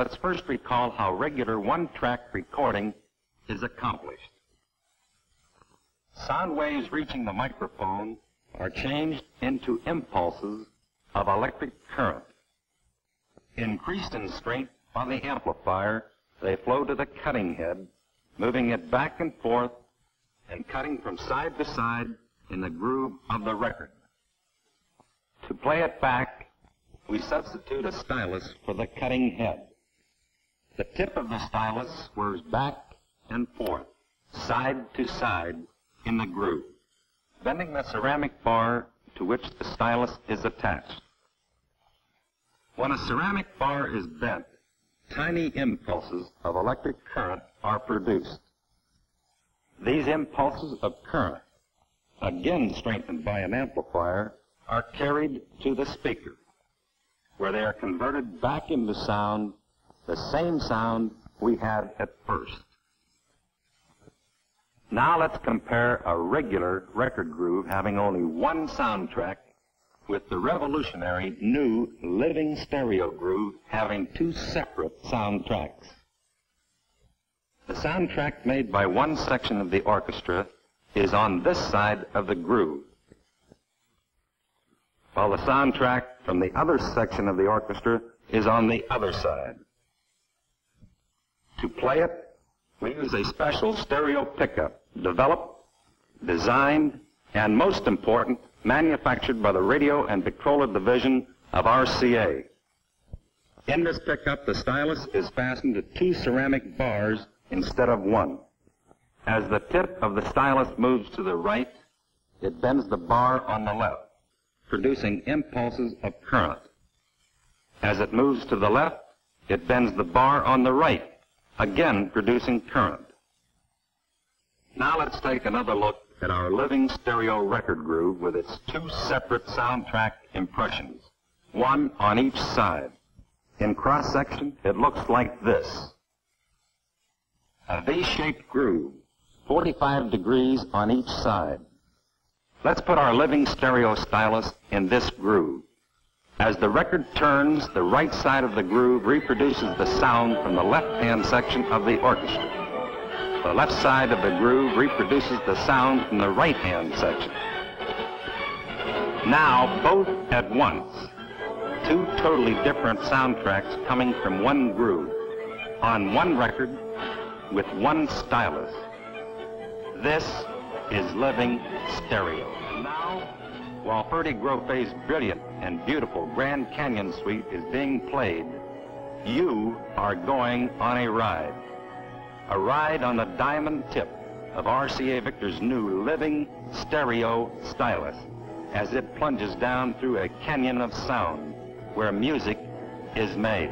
let's first recall how regular one-track recording is accomplished. Sound waves reaching the microphone are changed into impulses of electric current. Increased in strength by the amplifier, they flow to the cutting head, moving it back and forth and cutting from side to side in the groove of the record. To play it back, we substitute a stylus for the cutting head. The tip of the stylus swerves back and forth, side to side in the groove, bending the ceramic bar to which the stylus is attached. When a ceramic bar is bent, tiny impulses of electric current are produced. These impulses of current, again strengthened by an amplifier, are carried to the speaker, where they are converted back into sound, the same sound we had at first. Now let's compare a regular record groove having only one soundtrack with the revolutionary new living stereo groove having two separate soundtracks. The soundtrack made by one section of the orchestra is on this side of the groove, while the soundtrack from the other section of the orchestra is on the other side. To play it, we use a special stereo pickup developed, designed, and most important, manufactured by the Radio and Victrola Division of RCA. In this pickup, the stylus is fastened to two ceramic bars instead of one. As the tip of the stylus moves to the right, it bends the bar on the left, producing impulses of current. As it moves to the left, it bends the bar on the right, again producing current. Now let's take another look at our living stereo record groove with its two separate soundtrack impressions, one on each side. In cross section, it looks like this. A V-shaped groove, 45 degrees on each side. Let's put our living stereo stylus in this groove. As the record turns, the right side of the groove reproduces the sound from the left-hand section of the orchestra. The left side of the groove reproduces the sound from the right-hand section. Now, both at once, two totally different soundtracks coming from one groove on one record with one stylus. This is living stereo. Now, while Ferde Grofé's brilliant and beautiful Grand Canyon Suite is being played, you are going on a ride a ride on the diamond tip of RCA Victor's new living stereo stylus as it plunges down through a canyon of sound where music is made.